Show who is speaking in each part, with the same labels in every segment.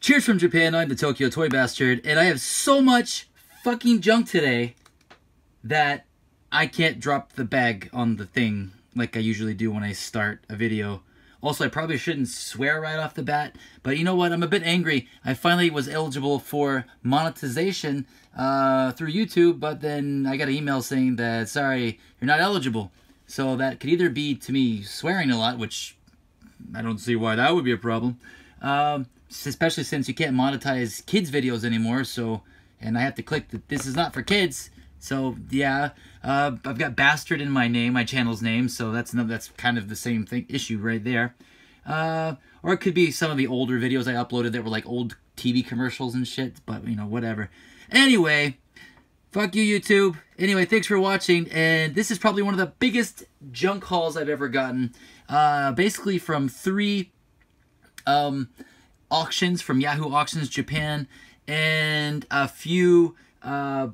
Speaker 1: Cheers from Japan, I'm the Tokyo Toy Bastard, and I have so much fucking junk today that I can't drop the bag on the thing like I usually do when I start a video. Also, I probably shouldn't swear right off the bat, but you know what? I'm a bit angry. I finally was eligible for monetization uh, through YouTube, but then I got an email saying that, sorry, you're not eligible. So that could either be to me swearing a lot, which I don't see why that would be a problem, um, especially since you can't monetize kids' videos anymore, so, and I have to click that this is not for kids, so yeah, uh, I've got bastard in my name, my channel's name, so that's no, that's kind of the same thing issue right there. Uh, or it could be some of the older videos I uploaded that were like old TV commercials and shit, but you know, whatever. Anyway, fuck you YouTube. Anyway, thanks for watching, and this is probably one of the biggest junk hauls I've ever gotten. Uh, basically from three um, auctions from Yahoo Auctions Japan and a few uh,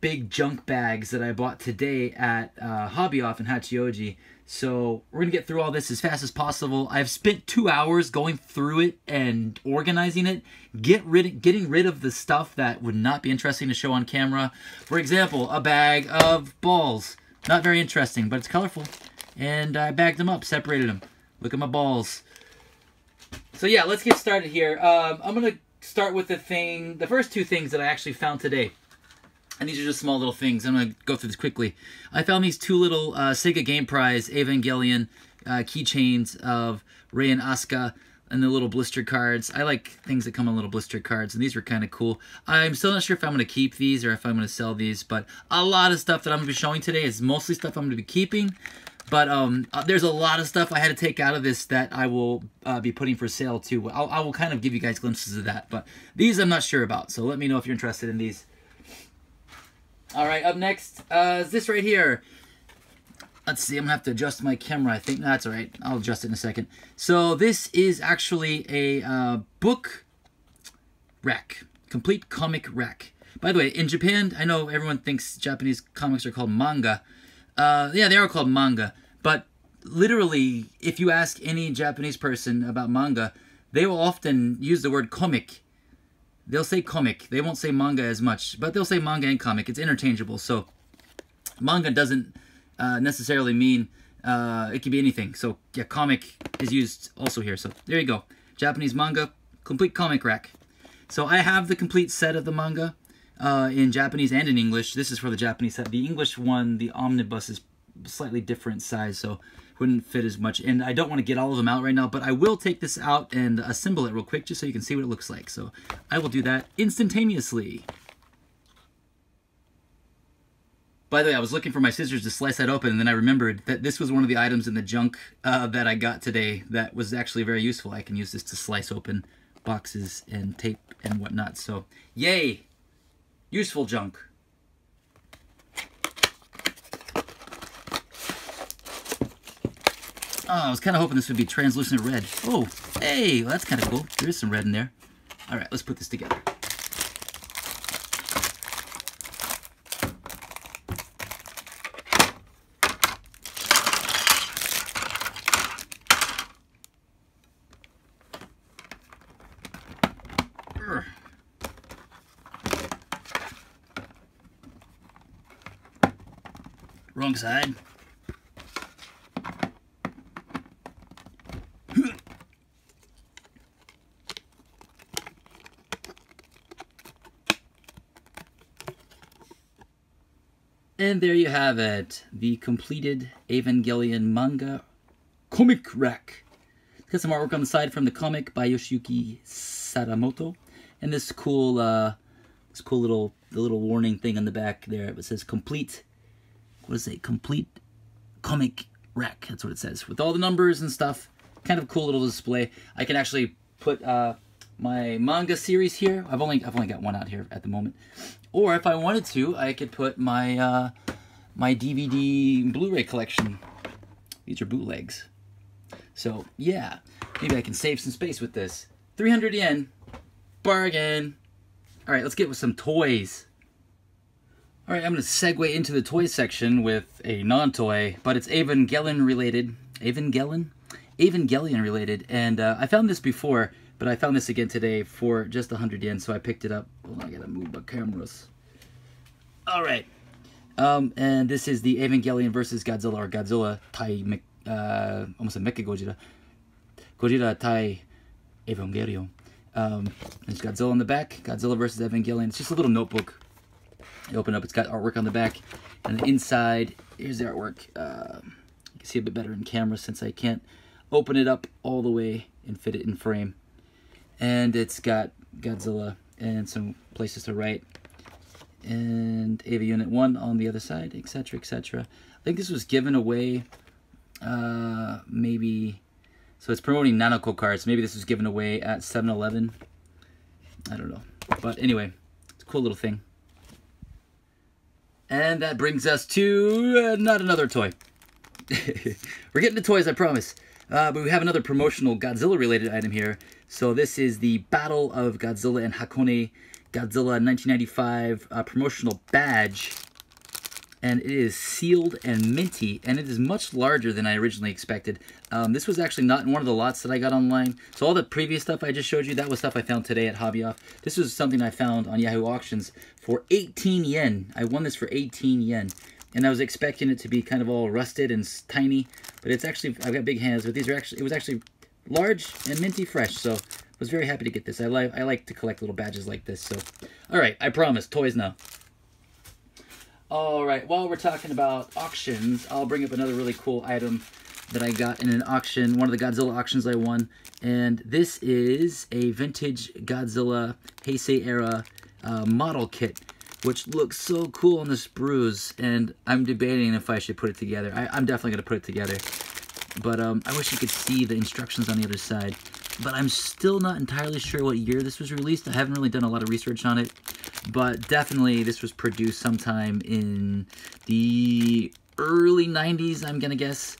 Speaker 1: big junk bags that I bought today at uh, Hobby Off in Hachioji. So we're going to get through all this as fast as possible. I've spent two hours going through it and organizing it, get rid, of getting rid of the stuff that would not be interesting to show on camera. For example, a bag of balls. Not very interesting, but it's colorful. And I bagged them up, separated them. Look at my balls. So yeah, let's get started here. Um, I'm to start with the thing, the first two things that I actually found today. And these are just small little things. I'm to go through this quickly. I found these two little uh, Sega Game Prize Evangelion uh, keychains of Rei and Asuka and the little blister cards. I like things that come on little blister cards, and these were kind of cool. I'm still not sure if I'm going to keep these or if I'm going to sell these, but a lot of stuff that I'm going to be showing today is mostly stuff I'm going to be keeping. But um, uh, there's a lot of stuff I had to take out of this that I will uh, be putting for sale too. I'll, I will kind of give you guys glimpses of that. But these I'm not sure about, so let me know if you're interested in these. All right, up next uh, is this right here. Let's see, I'm gonna have to adjust my camera. I think that's all right. I'll adjust it in a second. So this is actually a uh, book rack, complete comic rack. By the way, in Japan, I know everyone thinks Japanese comics are called manga. Uh, yeah, they are called manga, but literally, if you ask any Japanese person about manga, they will often use the word comic They'll say comic. They won't say manga as much, but they'll say manga and comic. It's interchangeable. So manga doesn't uh, necessarily mean uh, it can be anything. So yeah, comic is used also here. So there you go. Japanese manga, complete comic rack. So I have the complete set of the manga uh, in Japanese and in English. This is for the Japanese set. The English one, the omnibus, is slightly different size. So wouldn't fit as much. And I don't want to get all of them out right now, but I will take this out and assemble it real quick just so you can see what it looks like. So I will do that instantaneously. By the way, I was looking for my scissors to slice that open, and then I remembered that this was one of the items in the junk uh, that I got today that was actually very useful. I can use this to slice open boxes and tape and whatnot. So, yay! Useful junk. Oh, I was kind of hoping this would be translucent red. Oh, hey, well, that's kind of cool. There is some red in there. All right, let's put this together. Wrong side. And there you have it, the completed Evangelion manga comic rack. Got some artwork on the side from the comic by Yoshiyuki Sadamoto, and this cool, uh, this cool little, the little warning thing on the back there. It says complete. Does it? Complete comic rack. That's what it says with all the numbers and stuff. Kind of cool little display. I can actually put uh, my manga series here. I've only I've only got one out here at the moment. Or if I wanted to, I could put my uh, my DVD Blu-ray collection. These are bootlegs. So yeah, maybe I can save some space with this. 300 yen, bargain. All right, let's get with some toys. All right, I'm gonna segue into the toy section with a non-toy, but it's Evangelion related. Evangelion? Evangelion related, and uh, I found this before, but I found this again today for just 100 yen, so I picked it up. Hold on, I gotta move my cameras. All right. Um, and this is the Evangelion versus Godzilla, or Godzilla Tai, uh, almost a Mecha Gojira. Gojira Tai Evangelion. Um, there's Godzilla on the back, Godzilla versus Evangelion. It's just a little notebook. You open up, it's got artwork on the back. And the inside, here's the artwork. Uh, you can see a bit better in camera since I can't open it up all the way and fit it in frame. And it's got Godzilla and some places to write. And AV Unit 1 on the other side, etc., etc. I think this was given away uh, maybe so it's promoting nanaco cards. Maybe this was given away at 7-Eleven. I don't know. But anyway, it's a cool little thing. And that brings us to uh, not another toy. We're getting to toys, I promise. Uh, but we have another promotional Godzilla-related item here. So this is the Battle of Godzilla and Hakone Godzilla 1995 uh, promotional badge and it is sealed and minty, and it is much larger than I originally expected. Um, this was actually not in one of the lots that I got online. So all the previous stuff I just showed you, that was stuff I found today at Hobby Off. This was something I found on Yahoo Auctions for 18 yen. I won this for 18 yen. And I was expecting it to be kind of all rusted and tiny, but it's actually, I've got big hands, but these are actually, it was actually large and minty fresh, so I was very happy to get this. I like, I like to collect little badges like this, so. All right, I promise, toys now. All right, while we're talking about auctions, I'll bring up another really cool item that I got in an auction, one of the Godzilla auctions I won. And this is a vintage Godzilla Heisei era uh, model kit, which looks so cool on this sprues. And I'm debating if I should put it together. I, am definitely going to put it together. But um, I wish you could see the instructions on the other side. But I'm still not entirely sure what year this was released. I haven't really done a lot of research on it but definitely this was produced sometime in the early 90s, I'm gonna guess.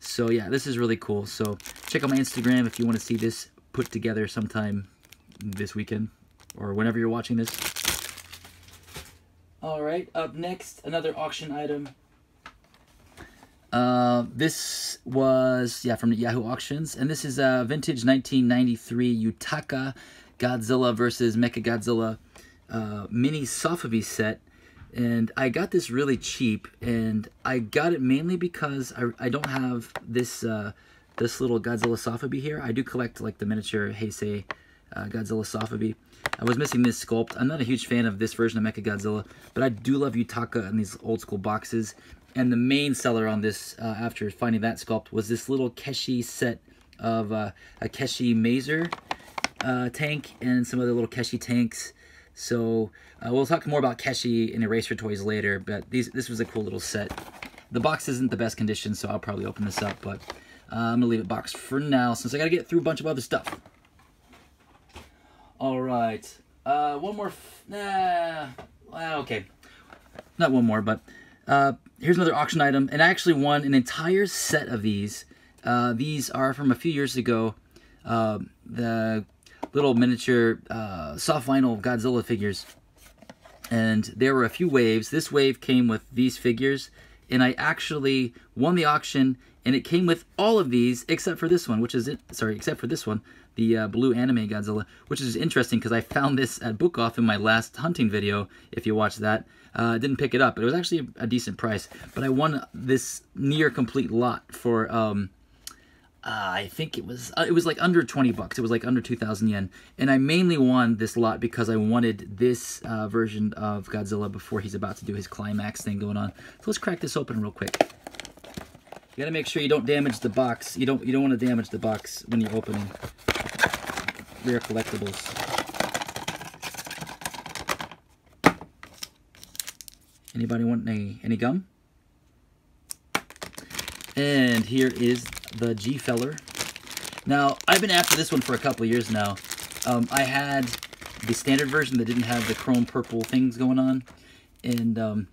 Speaker 1: So yeah, this is really cool. So check out my Instagram if you want to see this put together sometime this weekend or whenever you're watching this. All right, up next, another auction item. Uh, this was, yeah, from Yahoo Auctions, and this is a vintage 1993 Yutaka Godzilla versus Mechagodzilla uh, mini Sofubi set and I got this really cheap and I got it mainly because I, I don't have this uh, this little Godzilla Sofubi here. I do collect like the miniature Heisei uh, Godzilla Sofubi. I was missing this sculpt. I'm not a huge fan of this version of Mechagodzilla, but I do love Yutaka and these old school boxes. And the main seller on this, uh, after finding that sculpt, was this little Keshi set of uh, a Keshi Maser uh, tank and some other little Keshi tanks. So uh, we'll talk more about Keshi and Eraser toys later, but these this was a cool little set. The box isn't the best condition, so I'll probably open this up, but uh, I'm gonna leave it boxed for now since I gotta get through a bunch of other stuff. All right, uh, one more. nah, okay, not one more, but uh, here's another auction item, and I actually won an entire set of these. Uh, these are from a few years ago. Uh, the little miniature uh, soft vinyl Godzilla figures. And there were a few waves. This wave came with these figures, and I actually won the auction, and it came with all of these except for this one, which is it. Sorry, except for this one, the uh, blue anime Godzilla, which is interesting because I found this at Book Off in my last hunting video. If you watch that, uh, didn't pick it up, but it was actually a decent price. But I won this near complete lot for um, uh, I think it was uh, it was like under 20 bucks. It was like under 2,000 yen. And I mainly won this lot because I wanted this uh, version of Godzilla before he's about to do his climax thing going on. So let's crack this open real quick. You gotta make sure you don't damage the box. You don't you don't want to damage the box when you're opening rare collectibles. Anybody want any any gum? And here is the G-Feller. Now, I've been after this one for a couple years now. Um, I had the standard version that didn't have the chrome purple things going on. And um,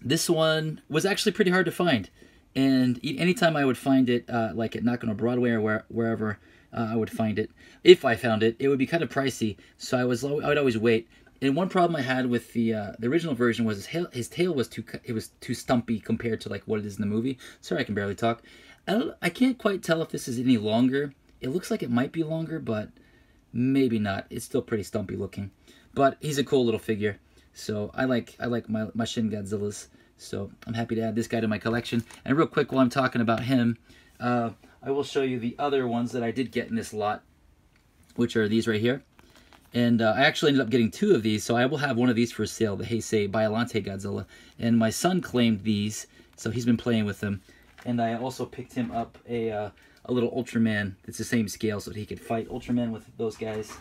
Speaker 1: this one was actually pretty hard to find. And anytime I would find it, uh, like at Nakano Broadway or where, wherever uh, I would find it, if I found it, it would be kind of pricey. So I was I would always wait. And one problem I had with the uh, the original version was his, his tail was too it was too stumpy compared to like what it is in the movie. Sorry, I can barely talk. I, don't, I can't quite tell if this is any longer. It looks like it might be longer, but maybe not. It's still pretty stumpy looking. But he's a cool little figure. So I like I like my, my Shin Godzillas. So I'm happy to add this guy to my collection. And real quick, while I'm talking about him, uh, I will show you the other ones that I did get in this lot, which are these right here. And uh, I actually ended up getting two of these, so I will have one of these for sale, the Heisei Biollante Godzilla. And my son claimed these, so he's been playing with them. And I also picked him up a, uh, a little Ultraman that's the same scale so he could fight Ultraman with those guys.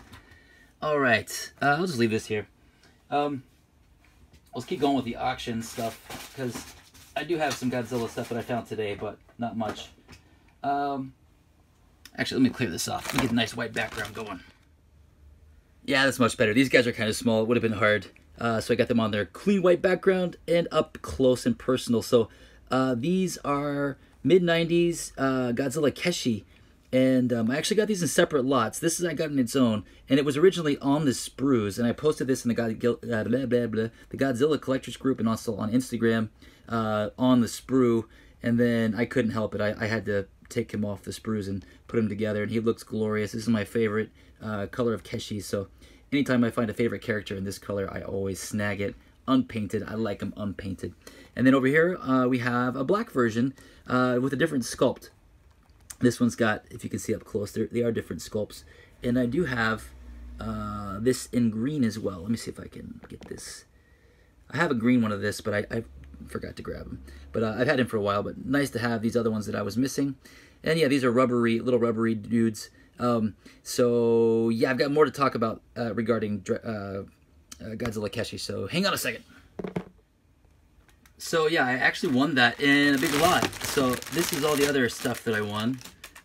Speaker 1: All right, uh, I'll just leave this here. Um, let's keep going with the auction stuff, because I do have some Godzilla stuff that I found today, but not much. Um, actually, let me clear this off. Let me get a nice white background going. Yeah, that's much better. These guys are kind of small. It would have been hard. Uh, so I got them on their clean white background and up close and personal. So uh, these are mid-90s uh, Godzilla Keshi. And um, I actually got these in separate lots. This is I got in its own, and it was originally on the sprues. And I posted this in the, God, uh, blah, blah, blah, the Godzilla Collectors group and also on Instagram uh, on the sprue. And then I couldn't help it. I, I had to take him off the sprues and put him together, and he looks glorious. This is my favorite uh, color of Keshi, so anytime I find a favorite character in this color, I always snag it. Unpainted, I like them unpainted. And then over here, uh, we have a black version uh, with a different sculpt. This one's got, if you can see up close, they are different sculpts. And I do have uh, this in green as well. Let me see if I can get this. I have a green one of this, but I, I forgot to grab them. But uh, I've had him for a while, but nice to have these other ones that I was missing. And yeah, these are rubbery, little rubbery dudes. Um, so yeah, I've got more to talk about uh, regarding uh, uh, Godzilla Keshi. So hang on a second. So yeah, I actually won that in a big lot. So this is all the other stuff that I won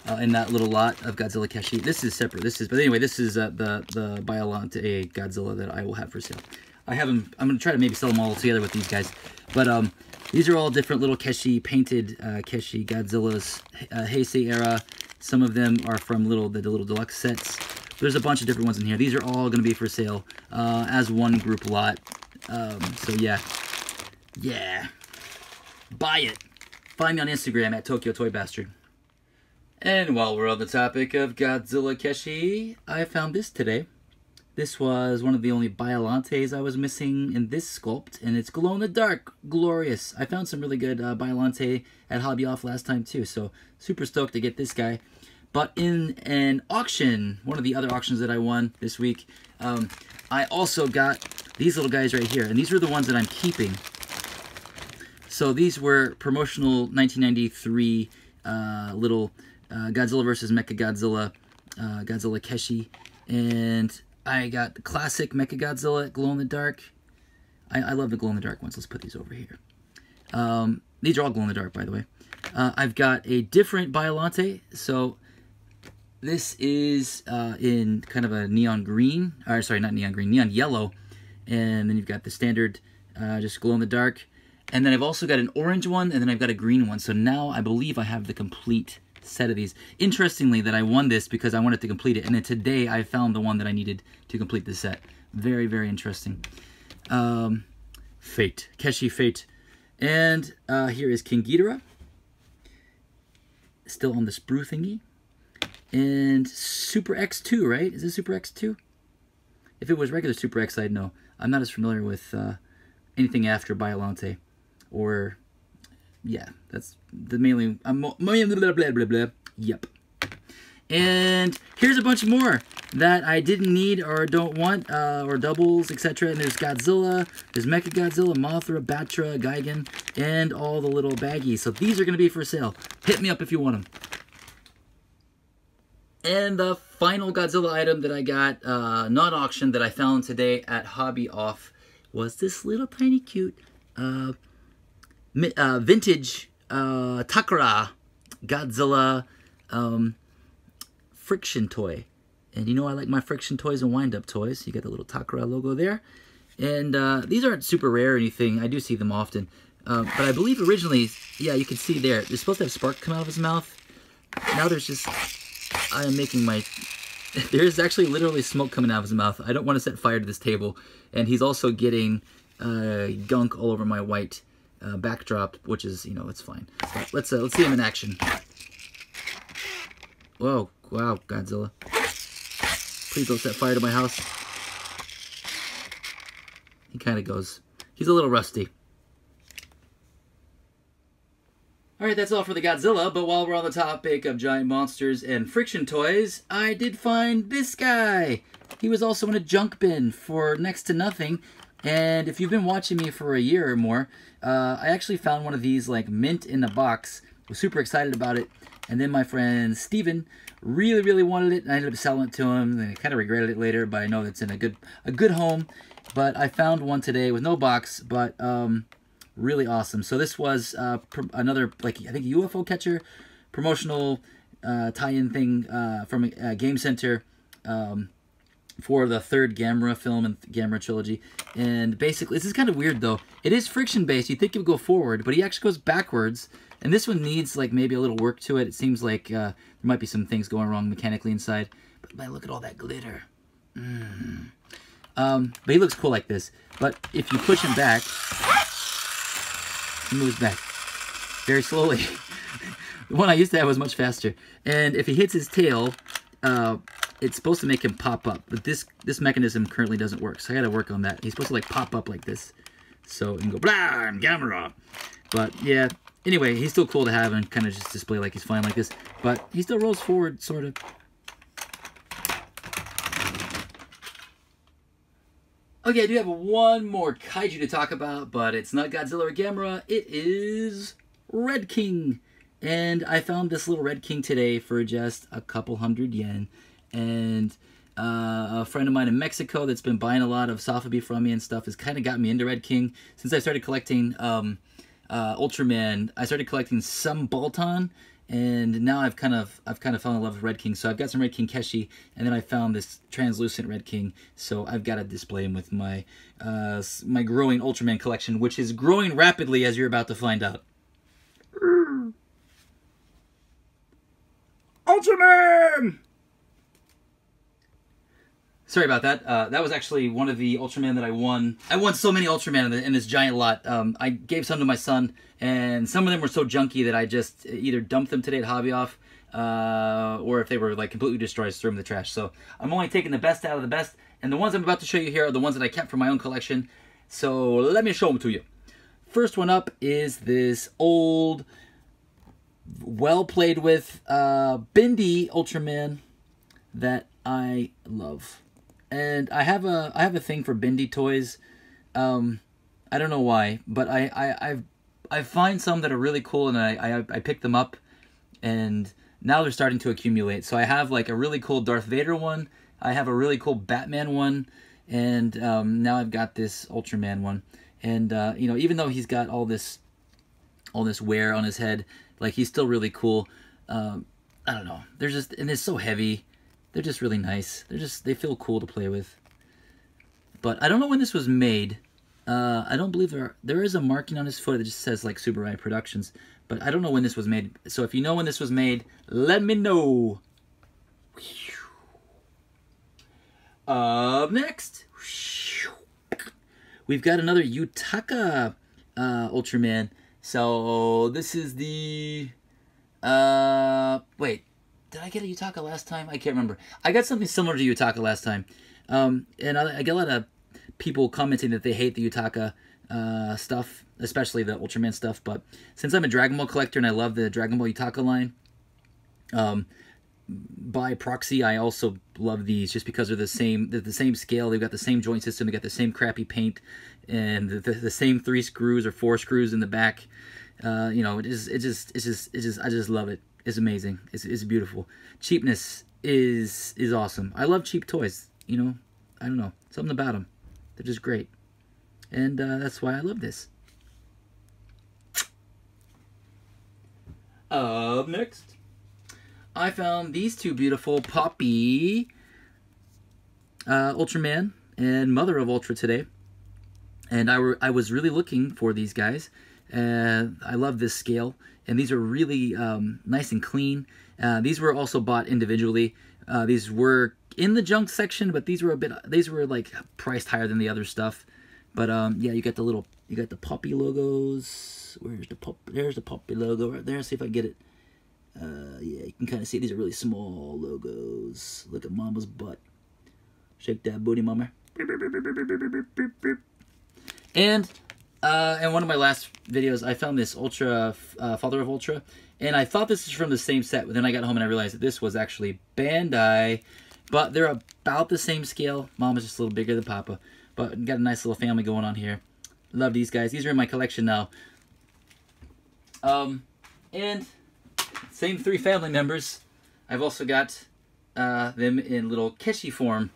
Speaker 1: uh, in that little lot of Godzilla Keshi. This is separate. This is, but anyway, this is uh, the the Biollante Godzilla that I will have for sale. I have them. I'm gonna try to maybe sell them all together with these guys. But um, these are all different little Keshi painted uh, Keshi Godzillas, uh, Heisei era. Some of them are from little the, the little deluxe sets. There's a bunch of different ones in here. These are all going to be for sale uh, as one group lot. Um, so yeah, yeah, buy it. Find me on Instagram at Tokyo Toy Bastard. And while we're on the topic of Godzilla Keshi, I found this today. This was one of the only Biollantes I was missing in this sculpt, and it's glow-in-the-dark, glorious. I found some really good uh, Biollante at Hobby Off last time too, so super stoked to get this guy. But in an auction, one of the other auctions that I won this week, um, I also got these little guys right here, and these were the ones that I'm keeping. So these were promotional 1993 uh, little uh, Godzilla vs. Mechagodzilla, uh, Godzilla Keshi, and I got the classic Mechagodzilla glow in the dark. I, I love the glow in the dark ones. Let's put these over here. Um, these are all glow in the dark, by the way. Uh, I've got a different Biollante. So this is uh, in kind of a neon green, or sorry, not neon green, neon yellow. And then you've got the standard, uh, just glow in the dark. And then I've also got an orange one, and then I've got a green one. So now I believe I have the complete set of these. Interestingly, that I won this because I wanted to complete it, and then today I found the one that I needed to complete the set. Very, very interesting. Um, Fate, Keshi Fate. And uh, here is King Ghidorah. Still on the sprue thingy. And Super X2, right? Is this Super X2? If it was regular Super X, I'd know. I'm not as familiar with uh, anything after Biollante or yeah, that's the mainly. I'm blah, blah, blah, blah, blah. Yep. And here's a bunch more that I didn't need or don't want, uh, or doubles, etc. And there's Godzilla, there's Mecha Godzilla, Mothra, Batra, Gigan, and all the little baggies. So these are going to be for sale. Hit me up if you want them. And the final Godzilla item that I got, uh, not auction, that I found today at Hobby Off was this little tiny cute uh, uh, vintage uh, Takara Godzilla um, friction toy. And you know I like my friction toys and wind-up toys. You got the little Takara logo there. And uh, these aren't super rare or anything. I do see them often. Uh, but I believe originally, yeah, you can see there, they're supposed to have spark come out of his mouth. Now there's just, I am making my, there's actually literally smoke coming out of his mouth. I don't want to set fire to this table. And he's also getting uh, gunk all over my white uh, backdrop, which is, you know, it's fine. But let's, uh, let's see him in action. Whoa, wow, Godzilla. Please don't set fire to my house. He kind of goes. He's a little rusty. Alright, that's all for the Godzilla, but while we're on the topic of giant monsters and friction toys, I did find this guy. He was also in a junk bin for next to nothing, and if you've been watching me for a year or more, uh, I actually found one of these like mint in a box. Was super excited about it, and then my friend Steven really, really wanted it, and I ended up selling it to him, and I kind of regretted it later, but I know it's in a good a good home. But I found one today with no box, but um, really awesome. So this was uh, another like I think UFO catcher promotional uh, tie-in thing uh, from a, Game Center um, for the third Gamera film and Gamera trilogy. And basically, this is kind of weird though. It is friction based. You think it would go forward, but he actually goes backwards. And this one needs like maybe a little work to it. It seems like uh, there might be some things going wrong mechanically inside. But man, look at all that glitter. Mm. Um, but he looks cool like this. But if you push him back, he moves back very slowly. the one I used to have was much faster. And if he hits his tail, uh, it's supposed to make him pop up. But this this mechanism currently doesn't work, so I gotta work on that. He's supposed to like pop up like this. So and go blah I'm Gamera. But yeah, anyway, he's still cool to have and kind of just display like he's flying like this. But he still rolls forward, sort of. Okay, I do have one more kaiju to talk about, but it's not Godzilla or Gamera. It is Red King. And I found this little Red King today for just a couple hundred yen. And uh, a friend of mine in Mexico that's been buying a lot of Sofubi from me and stuff has kind of got me into Red King. Since I started collecting um, uh, Ultraman, I started collecting some Baltan and now I've kind of I've kind of fallen in love with Red King. So I've got some Red King Keshi, and then I found this translucent Red King. So I've got to display him with my uh, my growing Ultraman collection, which is growing rapidly as you're about to find out. Ultraman! Sorry about that. Uh, that was actually one of the Ultraman that I won. I won so many Ultraman in, the, in this giant lot. Um, I gave some to my son, and some of them were so junky that I just either dumped them today at Hobby Off, uh, or if they were like completely destroyed, threw them in the trash. So I'm only taking the best out of the best, and the ones I'm about to show you here are the ones that I kept for my own collection. So let me show them to you. First one up is this old, well played with uh, Bendy Ultraman that I love and I have a I have a thing for bendy toys. Um, I don't know why, but I I I've, I find some that are really cool, and I, I I pick them up, and now they're starting to accumulate. So I have like a really cool Darth Vader one. I have a really cool Batman one, and um, now I've got this Ultraman one. And uh, you know, even though he's got all this all this wear on his head, like he's still really cool. Um, I don't know. They're just and it's so heavy they're just really nice. They're just, they feel cool to play with. But I don't know when this was made. Uh, I don't believe there there is a marking on his foot that just says like Super Ride Productions, but I don't know when this was made. So if you know when this was made, let me know. Up next, we've got another Yutaka uh, Ultraman. So this is the uh wait did I get a Yutaka last time? I can't remember. I got something similar to Yutaka last time. Um, and I, I, get a lot of people commenting that they hate the Yutaka uh, stuff, especially the Ultraman stuff. But since I'm a Dragon Ball collector and I love the Dragon Ball Yutaka line, um, by proxy, I also love these just because they're the same. They're the same scale. They've got the same joint system. They got the same crappy paint, and the, the, the same three screws or four screws in the back. Uh, you know, it is. It just. It's just. It just. I just love it is amazing. It's, it's beautiful. Cheapness is is awesome. I love cheap toys. You know, I don't know something about them. They're just great, and uh, that's why I love this. Up next, I found these two beautiful Poppy uh, Ultraman and Mother of Ultra today, and I were I was really looking for these guys. Uh, I love this scale and these are really um, nice and clean. Uh, these were also bought individually. Uh, these were in the junk section, but these were a bit. These were like priced higher than the other stuff. But um, yeah, you got the little, you got the Poppy logos. Where's the pop? There's the Poppy logo right there. See if I get it. Uh, yeah, you can kind of see these are really small logos. Look at mama's butt. Shake that booty, mama. And uh, in one of my last videos, I found this Ultra, uh, Father of Ultra, and I thought this was from the same set, but then I got home and I realized that this was actually Bandai, but they're about the same scale. Mom is just a little bigger than Papa, but got a nice little family going on here. Love these guys. These are in my collection now. Um, and same three family members. I've also got uh, them in little Keshi form.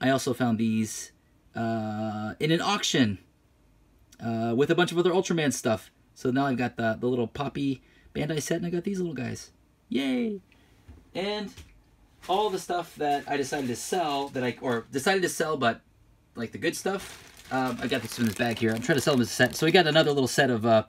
Speaker 1: I also found these uh, in an auction uh, with a bunch of other Ultraman stuff. So now I've got the, the little Poppy Bandai set, and I got these little guys. Yay! And all the stuff that I decided to sell, that I or decided to sell, but like the good stuff. Um, I got this in this bag here. I'm trying to sell them as a set. So we got another little set of uh,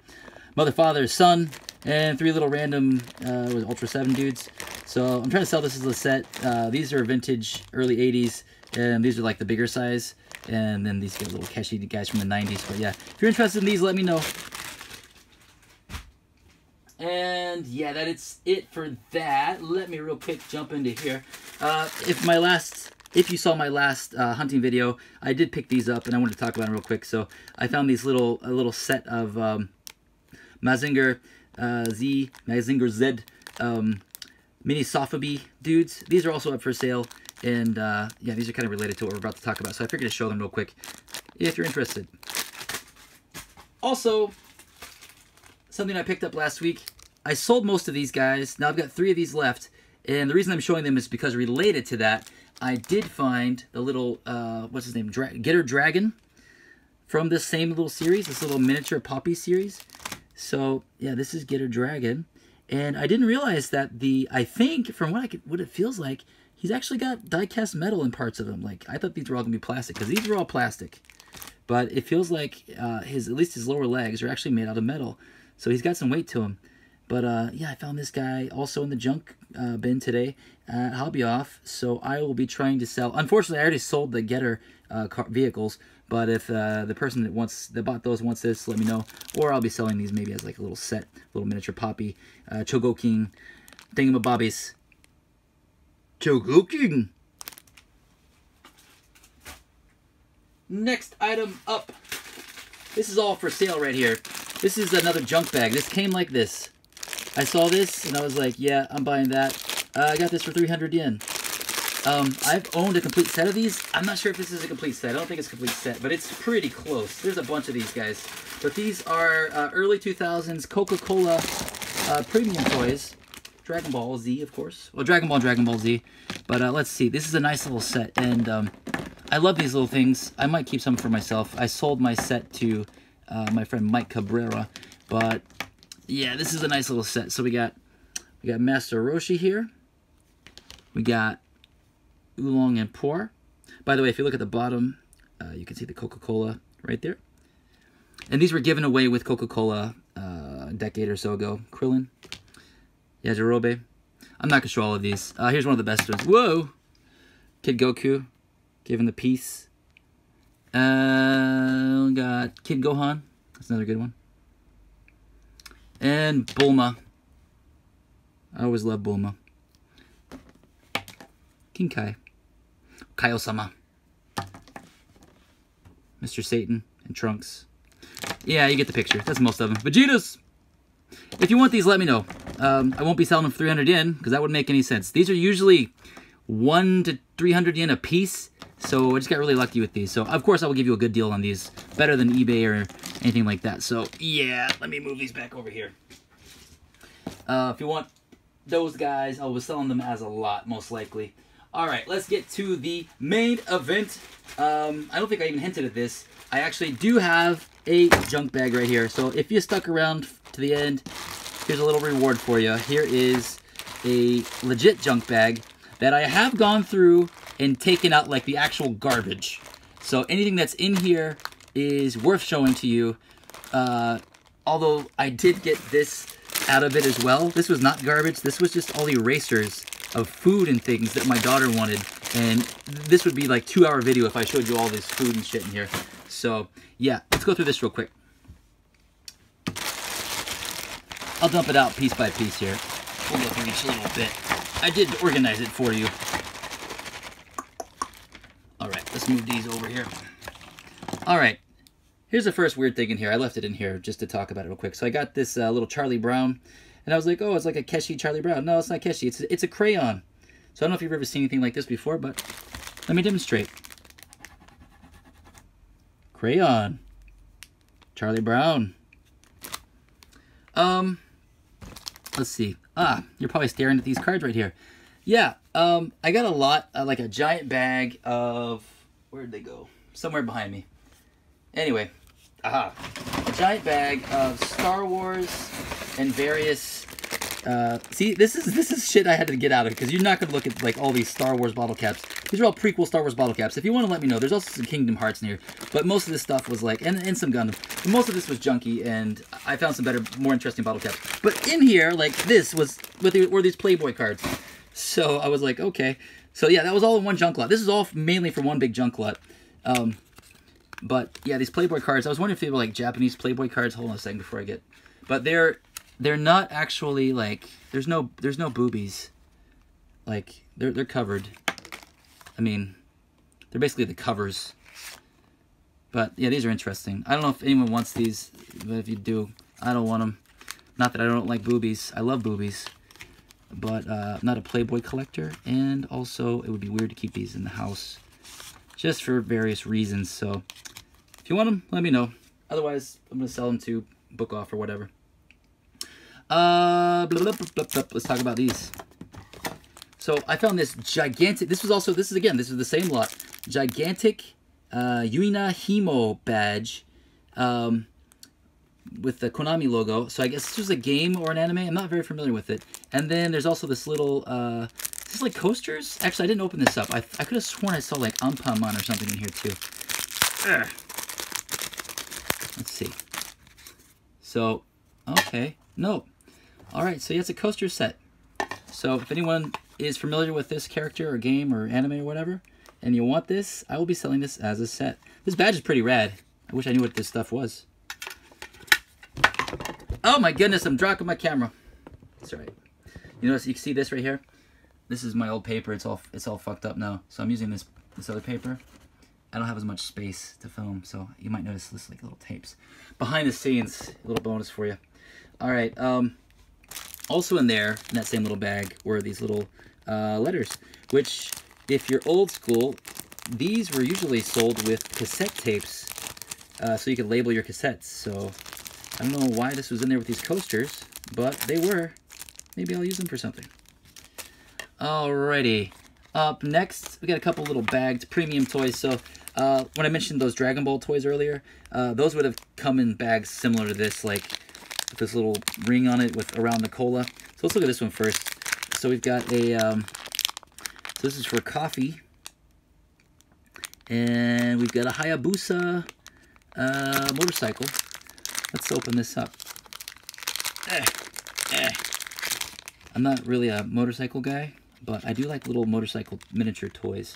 Speaker 1: Mother, Father, Son, and three little random uh, Ultra 7 dudes. So I'm trying to sell this as a set. Uh, these are vintage, early 80s, and these are like the bigger size. And then these get a little Keshi guys from the 90s. But yeah, if you're interested in these, let me know. And yeah, that is it for that. Let me real quick jump into here. Uh, if my last, if you saw my last uh, hunting video, I did pick these up and I wanted to talk about them real quick. So I found these little, a little set of um, Mazinger uh, Z, Mazinger Z um, mini Sofubi dudes. These are also up for sale. And uh, yeah, these are kind of related to what we're about to talk about. So I figured to show them real quick if you're interested. Also, something I picked up last week. I sold most of these guys. Now I've got three of these left. And the reason I'm showing them is because related to that, I did find the little, uh, what's his name, Dra Getter Dragon from this same little series, this little miniature Poppy series. So, yeah, this is Getter Dragon. And I didn't realize that the, I think, from what I could, what it feels like, he's actually got die-cast metal in parts of him. Like, I thought these were all going to be plastic, because these were all plastic. But it feels like uh, his, at least his lower legs are actually made out of metal. So he's got some weight to him. But uh, yeah, I found this guy also in the junk uh, bin today at Hobby Off. So I will be trying to sell. Unfortunately, I already sold the Getter uh, vehicles. But if uh, the person that wants that bought those wants this, let me know. Or I'll be selling these maybe as like a little set, little miniature poppy, uh, Chogokin, thingamabobbies. Chogokin. Next item up. This is all for sale right here. This is another junk bag. This came like this. I saw this and I was like, yeah, I'm buying that. Uh, I got this for 300 yen. Um, I've owned a complete set of these. I'm not sure if this is a complete set. I don't think it's a complete set, but it's pretty close. There's a bunch of these guys. But these are uh, early 2000s Coca-Cola uh, premium toys. Dragon Ball Z, of course. Well, Dragon Ball Dragon Ball Z. But uh, let's see. This is a nice little set. And um, I love these little things. I might keep some for myself. I sold my set to uh, my friend Mike Cabrera. But yeah, this is a nice little set. So we got we got Master Roshi here. We got Oolong and Puar. By the way, if you look at the bottom, uh, you can see the Coca-Cola right there. And these were given away with Coca-Cola uh, a decade or so ago. Krillin, Yajirobe. I'm not to show all of these. Uh, here's one of the best ones. Whoa! Kid Goku, given the peace. Uh, got Kid Gohan. That's another good one. And Bulma. I always love Bulma. King Kai. Kaio-sama. Mr. Satan and Trunks. Yeah, you get the picture. That's most of them. Vegeta's! If you want these, let me know. Um, I won't be selling them for 300 yen, because that wouldn't make any sense. These are usually 1 to 300 yen a piece, so I just got really lucky with these. So, of course, I will give you a good deal on these. Better than eBay or anything like that. So, yeah, let me move these back over here. Uh, if you want those guys, I was selling them as a lot, most likely. All right, let's get to the main event. Um, I don't think I even hinted at this. I actually do have a junk bag right here. So if you stuck around to the end, here's a little reward for you. Here is a legit junk bag that I have gone through and taken out like the actual garbage. So anything that's in here is worth showing to you. Uh, although I did get this out of it as well. This was not garbage. This was just all the erasers of food and things that my daughter wanted. And this would be like two hour video if I showed you all this food and shit in here. So yeah, let's go through this real quick. I'll dump it out piece by piece here. up each little bit. I did organize it for you. All right, let's move these over here. All right, here's the first weird thing in here. I left it in here just to talk about it real quick. So I got this uh, little Charlie Brown, and I was like, oh, it's like a Keshi Charlie Brown. No, it's not Keshi. It's, it's a crayon. So I don't know if you've ever seen anything like this before, but let me demonstrate. Crayon. Charlie Brown. Um, let's see. Ah, you're probably staring at these cards right here. Yeah, um, I got a lot, uh, like a giant bag of, where'd they go? Somewhere behind me. Anyway, aha, a giant bag of Star Wars and various uh, see, this is this is shit I had to get out of because you're not gonna look at like all these Star Wars bottle caps. These are all prequel Star Wars bottle caps. If you want to let me know, there's also some Kingdom Hearts in here, but most of this stuff was like, and, and some Gundam. But most of this was junky, and I found some better, more interesting bottle caps. But in here, like this was with the, were these Playboy cards. So I was like, okay. So yeah, that was all in one junk lot. This is all mainly for one big junk lot. Um, but yeah, these Playboy cards. I was wondering if they were like Japanese Playboy cards. Hold on a second before I get. But they're they're not actually like there's no there's no boobies. Like they're they're covered. I mean, they're basically the covers. But yeah, these are interesting. I don't know if anyone wants these, but if you do, I don't want them. Not that I don't like boobies. I love boobies. But uh, I'm not a Playboy collector, and also it would be weird to keep these in the house, just for various reasons. So if you want them, let me know. Otherwise, I'm gonna sell them to Book Off or whatever. Uh, blah, blah, blah, let's talk about these. So I found this gigantic, this was also, this is again, this is the same lot. Gigantic uh, Yuina Himoo badge um, with the Konami logo. So I guess this was a game or an anime. I'm not very familiar with it. And then there's also this little, uh, this is like coasters? Actually, I didn't open this up. I, I could have sworn I saw like Anpanman or something in here too. Ugh. Let's see. So, okay. Nope. Alright, so yeah, it's a coaster set. So if anyone is familiar with this character or game or anime or whatever, and you want this, I will be selling this as a set. This badge is pretty rad. I wish I knew what this stuff was. Oh my goodness, I'm dropping my camera. That's right. You notice you can see this right here? This is my old paper. It's all it's all fucked up now. So I'm using this this other paper. I don't have as much space to film, so you might notice this like little tapes. Behind the scenes, a little bonus for you. All right, um, also in there, in that same little bag, were these little uh, letters, which, if you're old school, these were usually sold with cassette tapes, uh, so you could label your cassettes. So I don't know why this was in there with these coasters, but they were. Maybe I'll use them for something. Alrighty. Up next, we got a couple little bagged premium toys. So uh, when I mentioned those Dragon Ball toys earlier, uh, those would have come in bags similar to this, like with this little ring on it with around the cola. So let's look at this one first. So we've got a, um, so this is for coffee. And we've got a Hayabusa uh, motorcycle. Let's open this up. Eh, eh. I'm not really a motorcycle guy, but I do like little motorcycle miniature toys.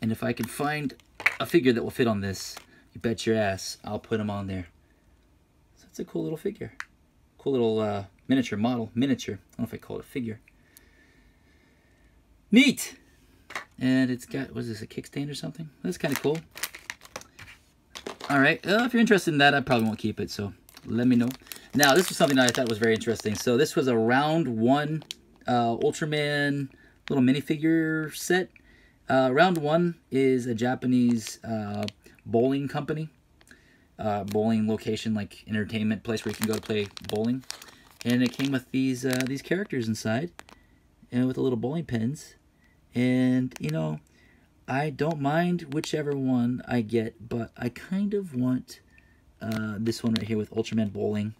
Speaker 1: And if I can find a figure that will fit on this, you bet your ass I'll put them on there. So it's a cool little figure. Cool little uh, miniature model. Miniature. I don't know if I call it a figure. Neat! And it's got, what is this, a kickstand or something? That's kind of cool. Alright, well, if you're interested in that, I probably won't keep it, so let me know. Now, this was something that I thought was very interesting. So this was a round one uh, Ultraman little minifigure set. Uh, round one is a Japanese uh, bowling company uh, bowling location, like entertainment place where you can go to play bowling. And it came with these uh, these characters inside, and with the little bowling pins. And you know, I don't mind whichever one I get, but I kind of want uh, this one right here with Ultraman bowling,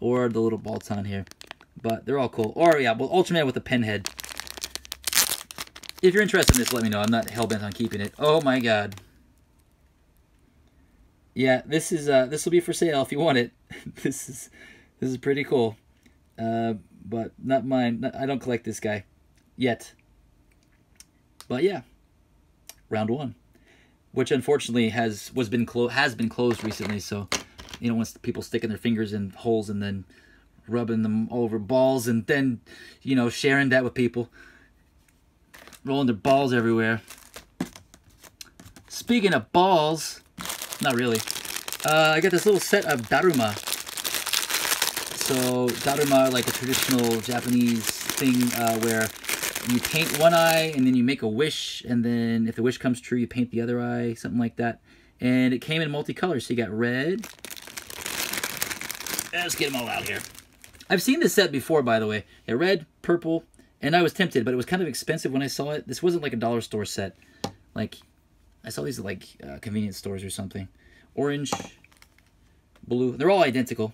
Speaker 1: or the little Baltan here. But they're all cool. Or yeah, well, Ultraman with a pinhead. If you're interested in this, let me know. I'm not hell bent on keeping it. Oh my god. Yeah, this is uh, this will be for sale if you want it. this is this is pretty cool, uh, but not mine. I don't collect this guy yet. But yeah, round one, which unfortunately has was been clo- has been closed recently. So you know, once people sticking their fingers in holes and then rubbing them all over balls and then, you know, sharing that with people. Rolling their balls everywhere. Speaking of balls, not really. Uh, I got this little set of daruma. So daruma, like a traditional Japanese thing uh, where you paint one eye and then you make a wish and then if the wish comes true you paint the other eye something like that. And it came in multicolor so you got red. Let's get them all out here. I've seen this set before by the way. Yeah, red purple and i was tempted but it was kind of expensive when i saw it. This wasn't like a dollar store set. Like i saw these at like uh, convenience stores or something. Orange blue they're all identical.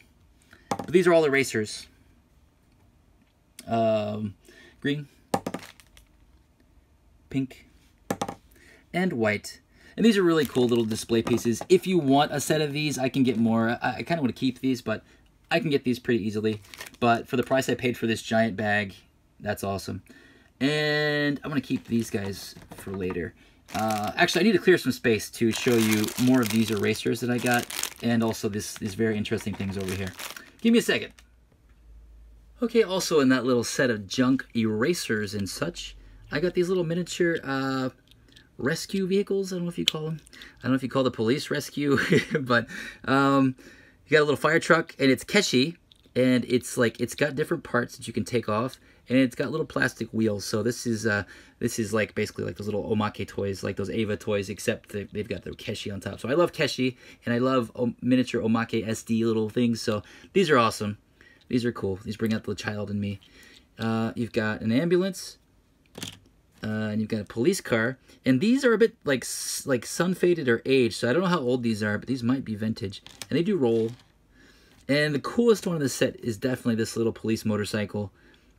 Speaker 1: But these are all erasers. Um, green pink, and white. And these are really cool little display pieces. If you want a set of these, I can get more. I, I kind of want to keep these, but I can get these pretty easily. But for the price I paid for this giant bag, that's awesome. And I'm going to keep these guys for later. Uh, actually, I need to clear some space to show you more of these erasers that I got. And also this, these very interesting things over here. Give me a second. Okay, also in that little set of junk erasers and such, I got these little miniature uh, rescue vehicles. I don't know if you call them. I don't know if you call the police rescue, but um, you got a little fire truck, and it's Keshi, and it's like it's got different parts that you can take off, and it's got little plastic wheels. So this is uh, this is like basically like those little omake toys, like those ava toys, except they've got the Keshi on top. So I love Keshi, and I love miniature omake SD little things. So these are awesome. These are cool. These bring out the child in me. Uh, you've got an ambulance uh, and you've got a police car. And these are a bit like like sun faded or aged, so I don't know how old these are, but these might be vintage. And they do roll. And the coolest one in the set is definitely this little police motorcycle.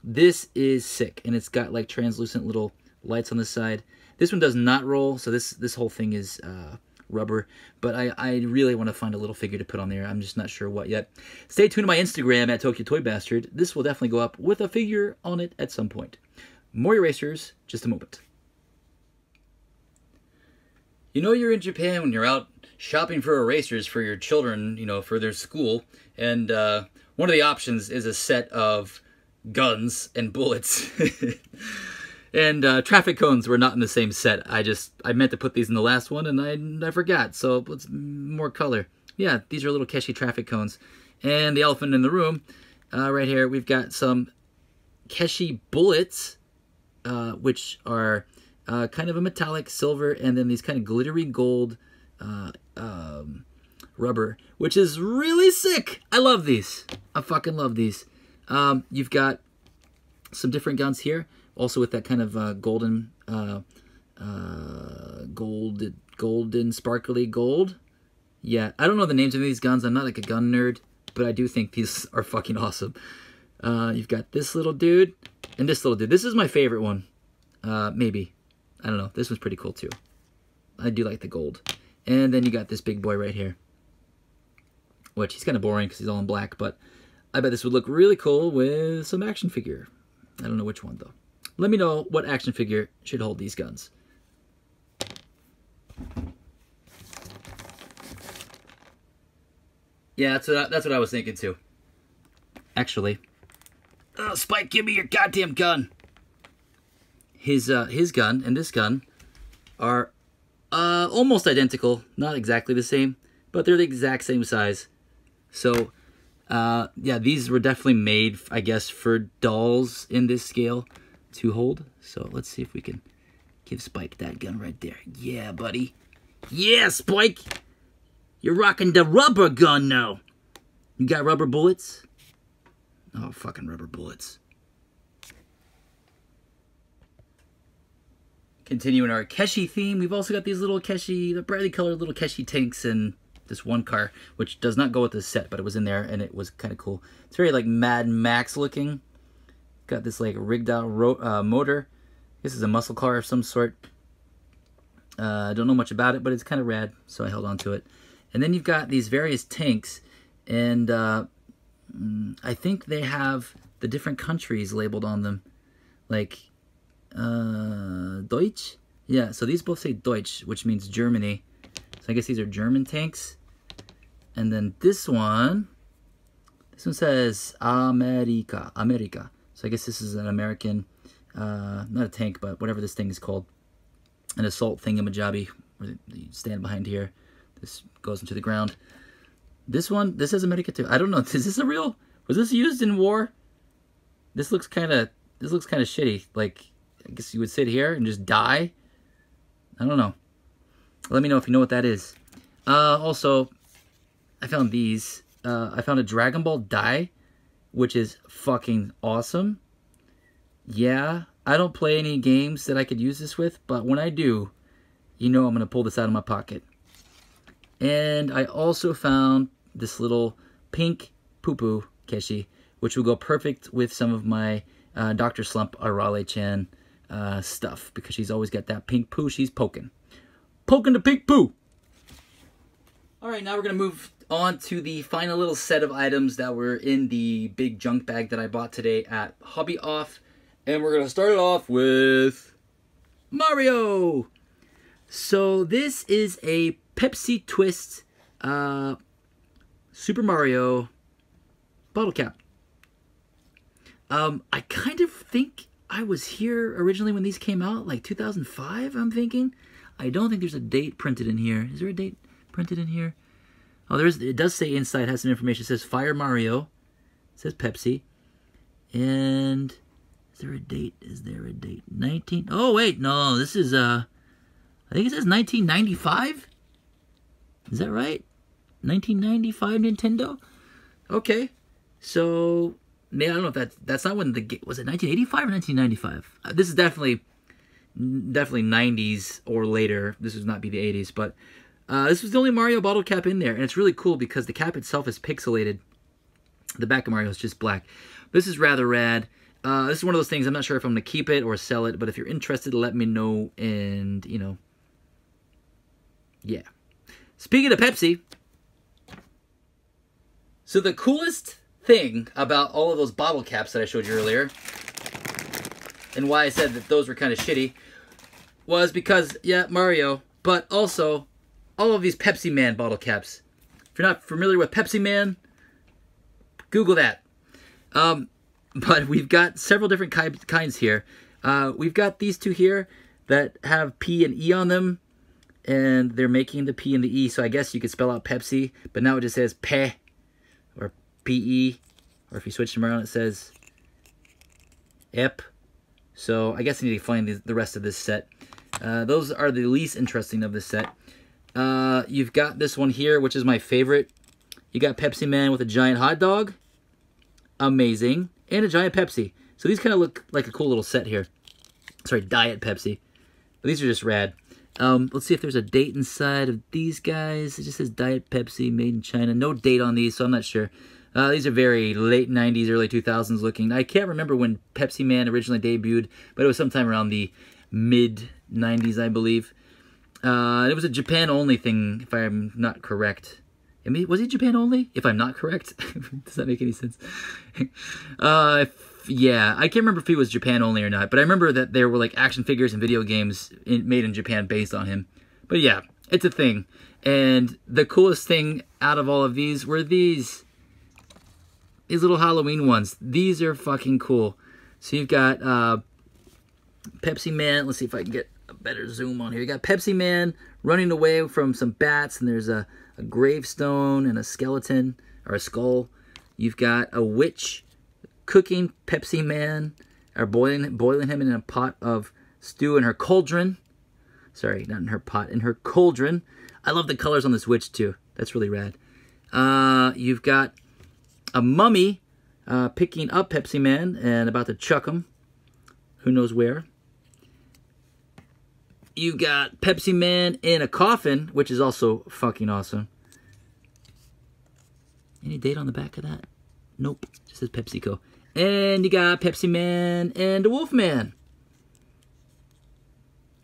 Speaker 1: This is sick, and it's got like translucent little lights on the side. This one does not roll, so this this whole thing is uh, rubber. But I, I really want to find a little figure to put on there. I'm just not sure what yet. Stay tuned to my Instagram at Tokyo Toy Bastard. This will definitely go up with a figure on it at some point. More erasers, just a moment. You know you're in Japan when you're out shopping for erasers for your children, you know, for their school, and uh, one of the options is a set of guns and bullets. and uh, traffic cones were not in the same set. I just, I meant to put these in the last one, and I, I forgot, so let's more color. Yeah, these are little Keshi traffic cones. And the elephant in the room, uh, right here, we've got some Keshi bullets uh, which are uh, kind of a metallic silver and then these kind of glittery gold uh, um, rubber, which is really sick. I love these. I fucking love these. Um, you've got some different guns here, also with that kind of uh, golden, uh, uh, gold, golden sparkly gold. Yeah, I don't know the names of these guns. I'm not like a gun nerd, but I do think these are fucking awesome. Uh, you've got this little dude and this little dude. This is my favorite one. Uh, maybe. I don't know. This one's pretty cool too. I do like the gold. And then you got this big boy right here. Which he's kind of boring because he's all in black, but I bet this would look really cool with some action figure. I don't know which one though. Let me know what action figure should hold these guns. Yeah, that's what I, that's what I was thinking too. Actually, Oh, Spike, give me your goddamn gun. His uh, his gun and this gun are uh, almost identical. Not exactly the same, but they're the exact same size. So, uh, yeah, these were definitely made, I guess, for dolls in this scale to hold. So let's see if we can give Spike that gun right there. Yeah, buddy. Yeah, Spike! You're rocking the rubber gun now. You got rubber bullets? Oh, fucking rubber bullets. Continuing our Keshi theme, we've also got these little Keshi, the brightly colored little Keshi tanks and this one car, which does not go with the set, but it was in there and it was kind of cool. It's very like Mad Max looking. Got this like rigged out uh, motor. This is a muscle car of some sort. I uh, don't know much about it, but it's kind of rad, so I held on to it. And then you've got these various tanks, and uh, Mm, I think they have the different countries labeled on them. Like, uh, Deutsch? Yeah, so these both say Deutsch, which means Germany. So I guess these are German tanks. And then this one, This one says America, America. So I guess this is an American, uh, not a tank, but whatever this thing is called. An assault thingamajabi, where you stand behind here. This goes into the ground. This one, this says America too. I don't know. Is this a real? Was this used in war? This looks kind of. This looks kind of shitty. Like, I guess you would sit here and just die. I don't know. Let me know if you know what that is. Uh, also, I found these. Uh, I found a Dragon Ball die, which is fucking awesome. Yeah, I don't play any games that I could use this with, but when I do, you know I'm going to pull this out of my pocket. And I also found this little pink poo-poo keshi, which will go perfect with some of my uh, Dr. Slump Arale-chan uh, stuff, because she's always got that pink poo she's poking. Poking the pink poo! Alright, now we're going to move on to the final little set of items that were in the big junk bag that I bought today at Hobby Off. And we're going to start it off with Mario! So this is a Pepsi Twist uh, Super Mario bottle cap. Um, I kind of think I was here originally when these came out, like 2005, I'm thinking. I don't think there's a date printed in here. Is there a date printed in here? Oh, there is. It does say inside has some information. It says Fire Mario. It says Pepsi. And is there a date? Is there a date? 19. Oh, wait. No, this is, uh, I think it says 1995. Is that right? 1995 Nintendo? Okay. So, man, I don't know if that's, that's not when the, game, was it 1985 or 1995? Uh, this is definitely, definitely 90s or later. This would not be the 80s, but uh, this was the only Mario bottle cap in there. And it's really cool because the cap itself is pixelated. The back of Mario is just black. This is rather rad. Uh, this is one of those things, I'm not sure if I'm going to keep it or sell it, but if you're interested, let me know, and, you know, yeah. Speaking of Pepsi, so the coolest thing about all of those bottle caps that I showed you earlier, and why I said that those were kind of shitty, was because, yeah, Mario, but also all of these Pepsi Man bottle caps. If you're not familiar with Pepsi Man, Google that. Um, but we've got several different ki kinds here. Uh, we've got these two here that have P and E on them and they're making the P and the E, so I guess you could spell out Pepsi, but now it just says Pe, or P-E, or if you switch them around, it says Ep. So I guess I need to find the, rest of this set. Uh, those are the least interesting of this set. Uh, you've got this one here, which is my favorite. You got Pepsi Man with a giant hot dog. Amazing. And a giant Pepsi. So these kind of look like a cool little set here. Sorry, Diet Pepsi. But these are just rad. Um, let's see if there's a date inside of these guys. It just says Diet Pepsi, made in China. No date on these, so I'm not sure. Uh, these are very late 90s, early 2000s looking. I can't remember when Pepsi Man originally debuted, but it was sometime around the mid 90s, I believe. Uh, it was a Japan only thing, if I'm not correct. I mean, was it Japan only? If I'm not correct, does that make any sense? uh, if, yeah, I can't remember if he was Japan only or not, but I remember that there were like action figures and video games in, made in Japan based on him. But yeah, it's a thing. And the coolest thing out of all of these were these. These little Halloween ones. These are fucking cool. So you've got uh, Pepsi Man. Let's see if I can get a better zoom on here. You got Pepsi Man running away from some bats, and there's a, a gravestone and a skeleton, or a skull. You've got a witch cooking Pepsi Man, or boiling, boiling him in a pot of stew in her cauldron. Sorry, not in her pot, in her cauldron. I love the colors on this witch, too. That's really rad. Uh, you've got a mummy uh, picking up Pepsi Man and about to chuck him. Who knows where. You got Pepsi Man in a coffin, which is also fucking awesome. Any date on the back of that? Nope. Just says PepsiCo. And you got Pepsi Man and a Wolf Man.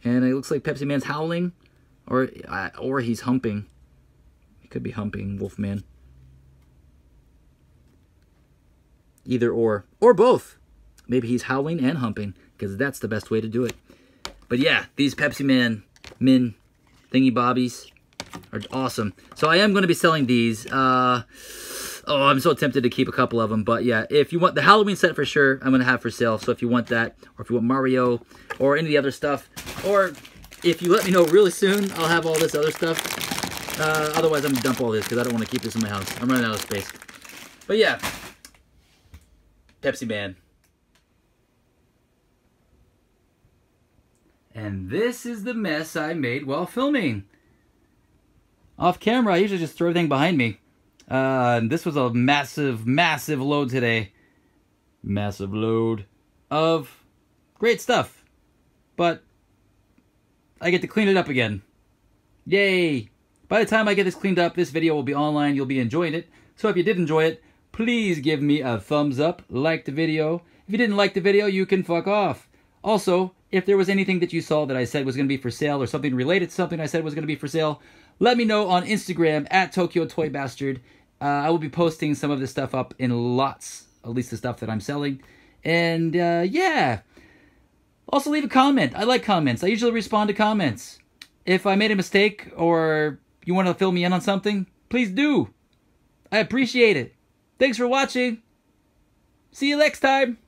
Speaker 1: And it looks like Pepsi Man's howling. Or, uh, or he's humping. He could be humping Wolf Man. Either or. Or both. Maybe he's howling and humping. Because that's the best way to do it. But yeah, these Pepsi Man Min thingy bobbies are awesome. So I am going to be selling these. Uh, Oh, I'm so tempted to keep a couple of them. But yeah, if you want the Halloween set for sure, I'm going to have for sale. So if you want that, or if you want Mario, or any of the other stuff, or if you let me know really soon, I'll have all this other stuff. Uh, otherwise, I'm going to dump all this because I don't want to keep this in my house. I'm running out of space. But yeah, Pepsi Man. And this is the mess I made while filming. Off camera, I usually just throw everything behind me. Uh, this was a massive, massive load today. Massive load of great stuff. But I get to clean it up again. Yay! By the time I get this cleaned up, this video will be online. You'll be enjoying it. So if you did enjoy it, please give me a thumbs up, like the video. If you didn't like the video, you can fuck off. Also, if there was anything that you saw that I said was going to be for sale or something related to something I said was going to be for sale, let me know on Instagram at Tokyo Toy Bastard. Uh, I will be posting some of this stuff up in lots, at least the stuff that I'm selling. And uh, yeah. Also, leave a comment. I like comments. I usually respond to comments. If I made a mistake or you want to fill me in on something, please do. I appreciate it. Thanks for watching. See you next time.